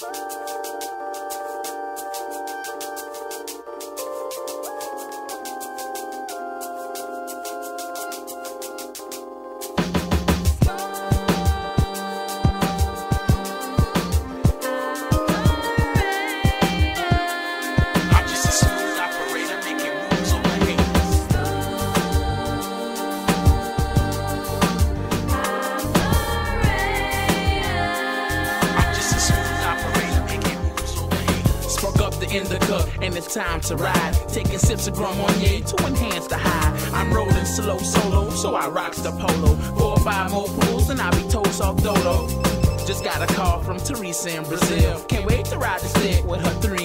I'm Up the indica and it's time to ride. Taking sips of Grand Marnier to enhance the high. I'm rolling slow solo, so I rocks the polo. Four or five more pools and I'll be toast off dolo. Just got a call from Teresa in Brazil. Can't wait to ride the stick with her three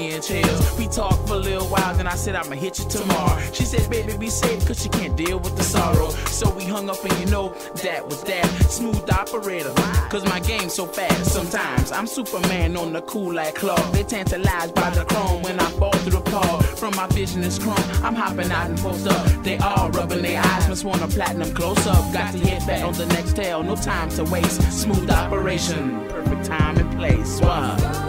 talked for a little while, then I said I'ma hit you tomorrow. She said, baby, be safe, cause she can't deal with the sorrow. So we hung up and you know that was that. Smooth operator, cause my game's so fast. Sometimes I'm Superman on the cool like Clark. They tantalized by the chrome when I fall through the car. From my vision is chrome, I'm hopping out and post up. They all rubbing their eyes, must want a platinum close up. Got to hit back on the next tail, no time to waste. Smooth operation, perfect time and place. Wow.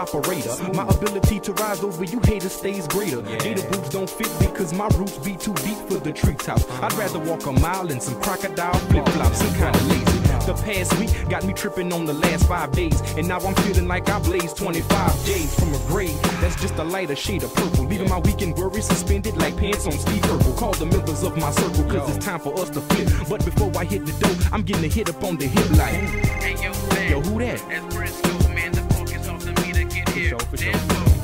Operator. My ability to rise over you haters stays greater. Gator boots don't fit because my roots be too deep for the treetops. I'd rather walk a mile in some crocodile flip flops. I'm kinda lazy. The past week got me tripping on the last five days, and now I'm feeling like I blazed 25 days from a grave. That's just a lighter shade of purple, leaving my weekend worries suspended like pants on Steve Urkel. Call the members of my circle, cause it's time for us to flip. But before I hit the dough, I'm getting a hit up on the hip like. Hey, yo, man. Yo, who that? That's Briscoe,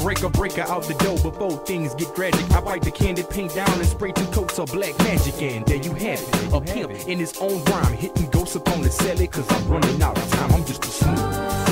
Breaker, breaker out the door before things get tragic. I wipe the candy paint down and spray two coats of black magic, and there you have it. A pimp in his own rhyme, hitting ghosts up on the celly, cause I'm running out of time. I'm just a smooth.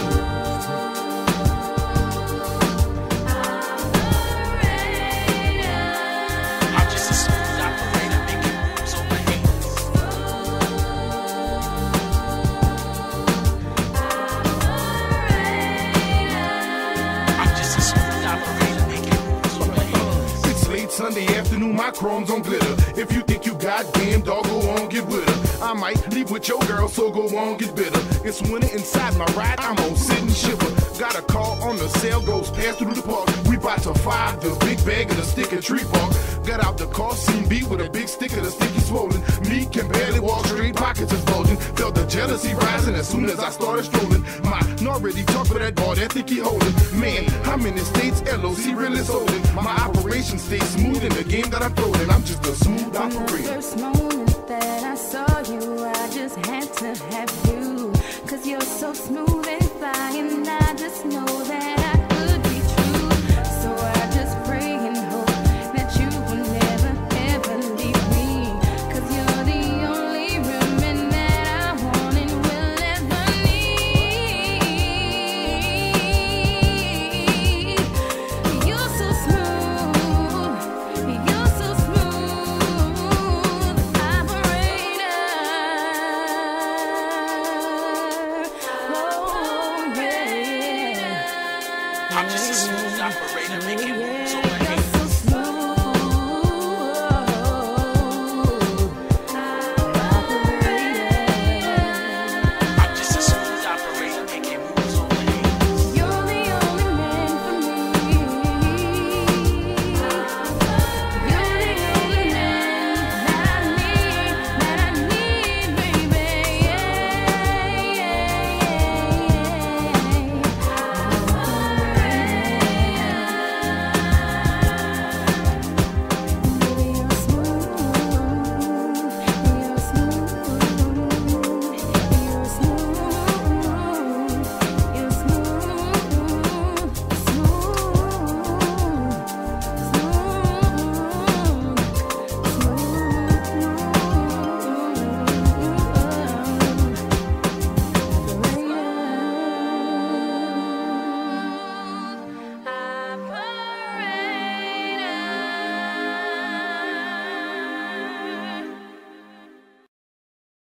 Sunday afternoon, my chrome's on glitter. If you think you got game, dog, go on, get with her. I might leave with your girl, so go on, get bitter. It's winter inside my ride, I'm on sit and shiver. Got a call on the cell, goes past through the park. We bout to five the big bag of the stick and tree bark. Got out the car, seen B with a big stick of the sticky swollen. Me can barely walk pockets is bulging. Felt the jealousy rising as soon as I started strolling. My already talk for that ball that think he holding. Man, I'm in the states, LOC really holding. My operation stays smooth in the game that I'm throwing. I'm just a smooth operator. first moment that I saw you, I just had to have you. Cause you're so smooth Yes.